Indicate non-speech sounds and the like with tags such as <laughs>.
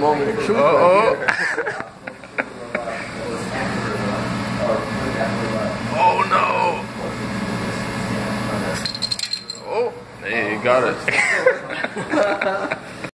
moment of truth. Uh oh. oh no. Oh, hey, you got it. <laughs>